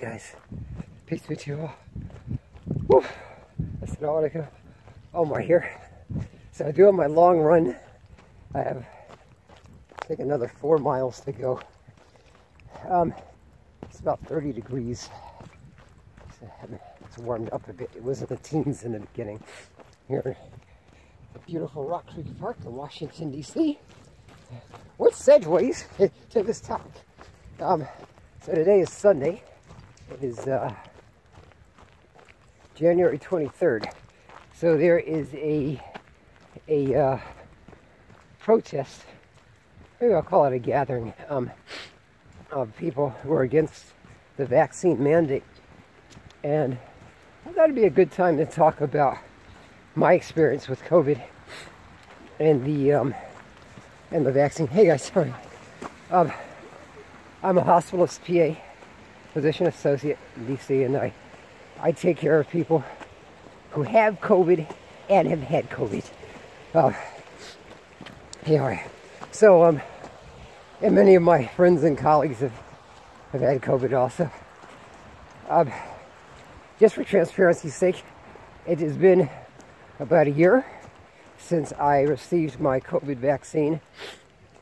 guys. Peace be to you all. Woo. Assalamu Oh my here. So I'm doing my long run. I have, I another four miles to go. Um, it's about 30 degrees. It's warmed up a bit. It was in the teens in the beginning. Here at beautiful Rock Creek Park in Washington, D.C. What segues to this topic? Um, so today is Sunday. It is uh, January 23rd. So there is a a uh, protest. Maybe I'll call it a gathering um, of people who are against the vaccine mandate. And I thought it'd be a good time to talk about my experience with COVID and the um, and the vaccine. Hey guys, sorry. Um, I'm a hospitalist PA, physician associate in DC, and I, I take care of people who have COVID and have had COVID. All right. So, um, and many of my friends and colleagues have, have had COVID also. Um, just for transparency's sake, it has been about a year since I received my COVID vaccine,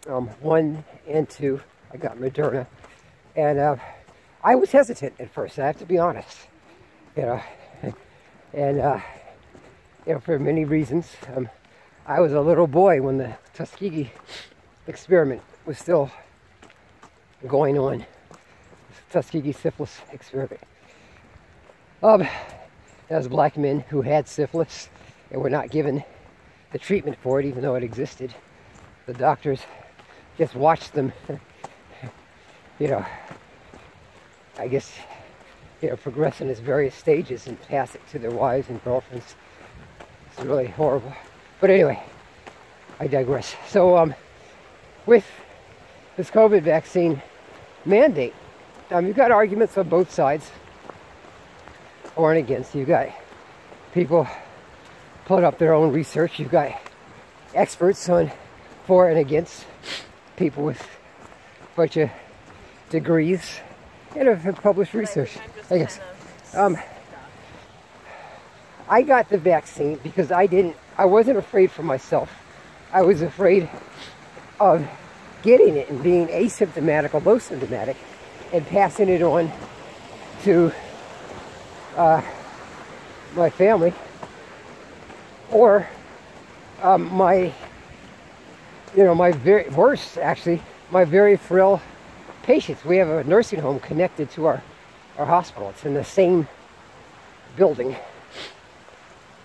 um, one and two. I got Moderna, and uh, I was hesitant at first. I have to be honest, you know, and uh, you know for many reasons. Um, I was a little boy when the Tuskegee experiment was still going on. The Tuskegee syphilis experiment. Um, as black men who had syphilis and were not given the treatment for it, even though it existed. The doctors just watched them, you know, I guess, you know, progress in its various stages and pass it to their wives and girlfriends. It's really horrible. But anyway, I digress. So, um, with this COVID vaccine mandate, um, you've got arguments on both sides, for and against. You've got people put up their own research. You've got experts on for and against, people with a bunch of degrees and have published research. I guess. Um, I got the vaccine because I didn't, I wasn't afraid for myself. I was afraid of getting it and being asymptomatic or low symptomatic and passing it on to uh, my family or um, my, you know, my very worse actually, my very frail patients. We have a nursing home connected to our, our hospital. It's in the same building. And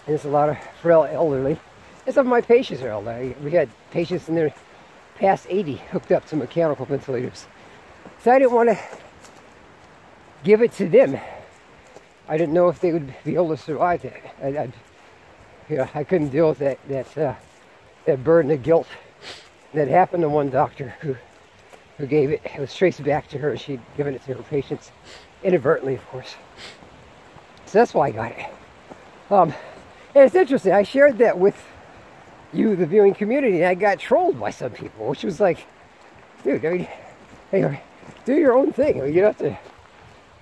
there's a lot of frail elderly. And some of my patients are elderly. We had patients in their past 80 hooked up to mechanical ventilators. So I didn't want to give it to them. I didn't know if they would be able to survive it. I, I, you know, I couldn't deal with that that uh, that burden of guilt that happened to one doctor who who gave it. It was traced back to her. She'd given it to her patients inadvertently, of course. So that's why I got it. Um, and it's interesting. I shared that with you, the viewing community, and I got trolled by some people, which was like, dude, I mean, anyway, do your own thing. I mean, you don't have to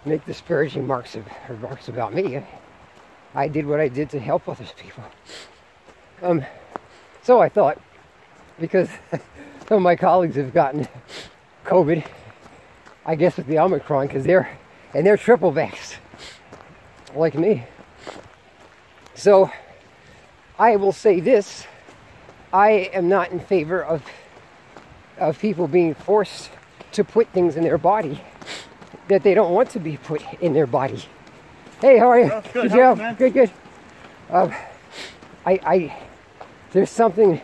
make disparaging marks of, remarks about me. I did what I did to help other people. Um, so I thought, because some of my colleagues have gotten COVID, I guess with the Omicron, because they're and they're triple vaxxed, like me. So I will say this: I am not in favor of of people being forced to put things in their body that they don't want to be put in their body. Hey, how are you? Oh, good. good job. Good, good. Um, I, I, there's something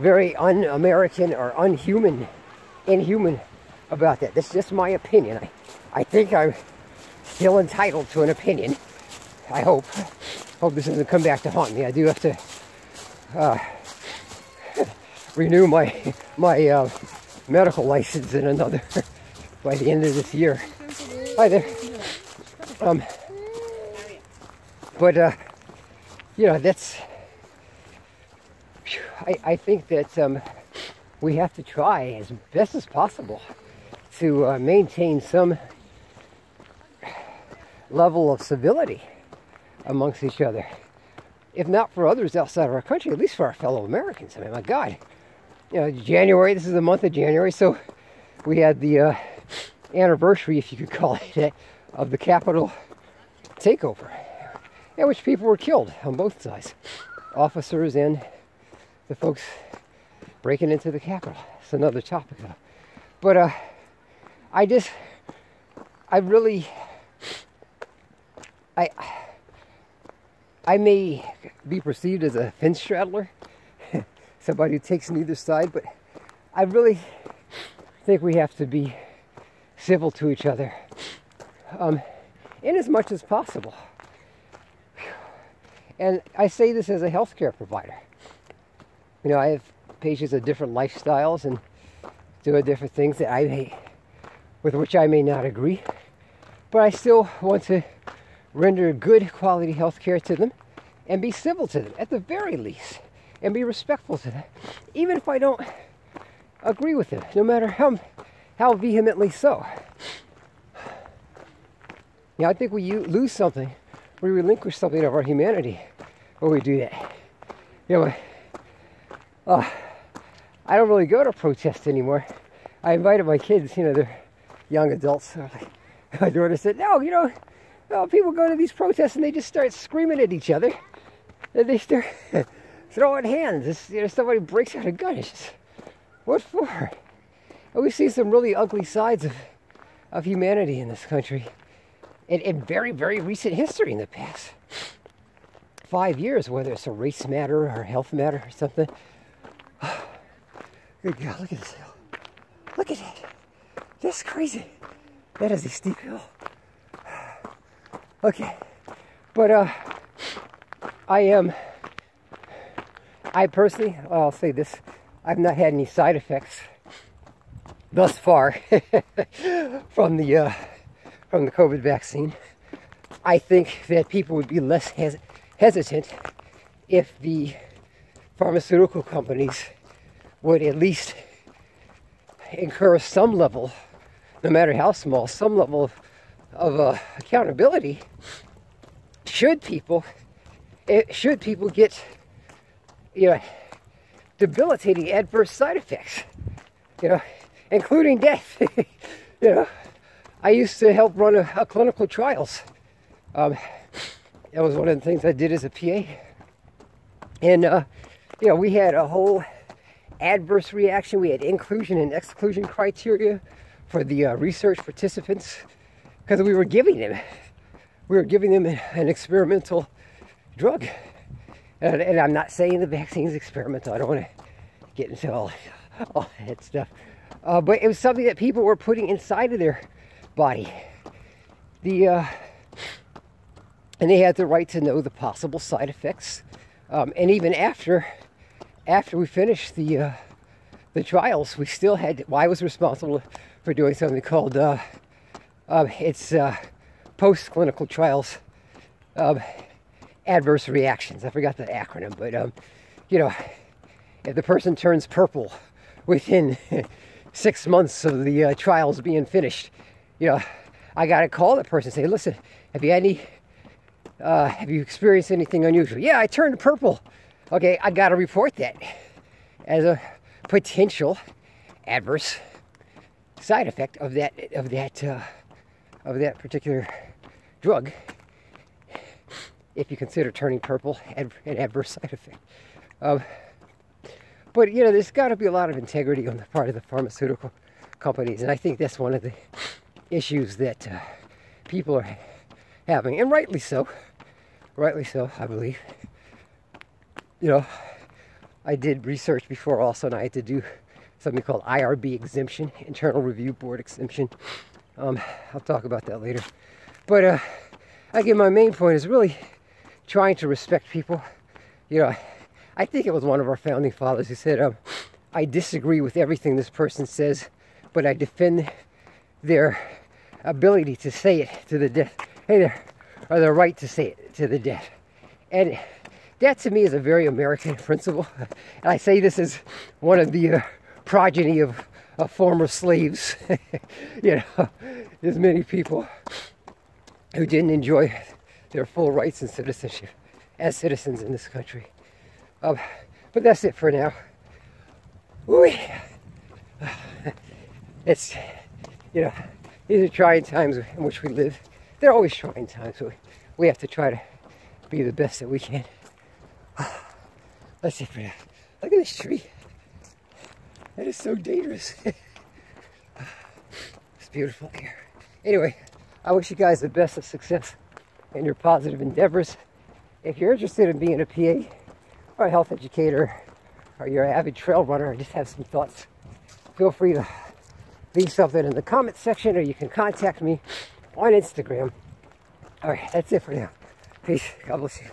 very un-American or unhuman, inhuman about that. That's just my opinion. I, I think I'm still entitled to an opinion. I hope. Hope this doesn't come back to haunt me. I do have to uh, renew my my uh, medical license in another by the end of this year. Hi there. Um, but uh, you know that's I, I think that um, we have to try as best as possible to uh, maintain some level of civility amongst each other. If not for others outside of our country, at least for our fellow Americans. I mean, my God. You know, January, this is the month of January, so we had the uh, anniversary, if you could call it, of the Capitol takeover, in which people were killed on both sides officers and the folks breaking into the Capitol. It's another topic. But uh, I just, I really, I, I may be perceived as a fence straddler, somebody who takes neither side, but I really think we have to be civil to each other um, in as much as possible. And I say this as a healthcare provider. You know, I have patients of different lifestyles and doing different things that I may, with which I may not agree, but I still want to render good quality health care to them and be civil to them at the very least and be respectful to them, even if I don't agree with them, no matter how, how vehemently so. Yeah, I think we lose something, we relinquish something of our humanity when we do that. You know, uh, I don't really go to protests anymore. I invited my kids, you know, they're young adults. So my daughter said, no, you know, well, people go to these protests and they just start screaming at each other. And they start throwing hands. It's, you know, somebody breaks out a gun. It's just, what for? And we see some really ugly sides of, of humanity in this country. In, in very, very recent history in the past five years, whether it's a race matter or health matter or something. Good God, look at this hill. Look at it. That's crazy. That is a steep hill. Okay. But uh I am um, I personally I'll say this, I've not had any side effects thus far from the uh, from the COVID vaccine. I think that people would be less hes- hesitant if the pharmaceutical companies would at least incur some level, no matter how small, some level of, uh, accountability. Should people, it, eh, should people get, you know, debilitating adverse side effects, you know, including death. you know, I used to help run a, a clinical trials. Um, that was one of the things I did as a PA. And, uh, you know, we had a whole adverse reaction. We had inclusion and exclusion criteria for the uh, research participants because we were giving them, we were giving them an experimental drug. And, and I'm not saying the vaccine is experimental. I don't want to get into all, all that stuff. Uh, but it was something that people were putting inside of their body. The uh, and they had the right to know the possible side effects. Um, and even after after we finished the uh, the trials, we still had. Well, I was responsible for doing something called uh, um, it's uh, post clinical trials um, adverse reactions. I forgot the acronym, but um, you know, if the person turns purple within six months of the uh, trials being finished, you know, I got to call the person and say, listen, have you any uh, have you experienced anything unusual? Yeah, I turned purple. Okay, I got to report that as a potential adverse side effect of that of that uh, of that particular drug. If you consider turning purple an adverse side effect. Um, but you know, there's got to be a lot of integrity on the part of the pharmaceutical companies, and I think that's one of the issues that uh, people are having, and rightly so rightly so, I believe. You know, I did research before also, and I had to do something called IRB exemption, Internal Review Board exemption. Um, I'll talk about that later. But uh, again, my main point is really trying to respect people. You know, I think it was one of our founding fathers who said, um, I disagree with everything this person says, but I defend their ability to say it to the death. Or their right to say it to the death." And that to me is a very American principle. And I say this as one of the uh, progeny of, of former slaves. you know, there's many people who didn't enjoy their full rights and citizenship as citizens in this country. Um, but that's it for now. Ooh. It's, you know, these are trying times in which we live. They're always trying times, so we have to try to be the best that we can. That's it for now. Look at this tree. That is so dangerous. it's beautiful here. Anyway, I wish you guys the best of success in your positive endeavors. If you're interested in being a PA or a health educator or you're an avid trail runner or just have some thoughts, feel free to leave something in the comment section or you can contact me on Instagram. All right, that's it for now. Peace. God bless you.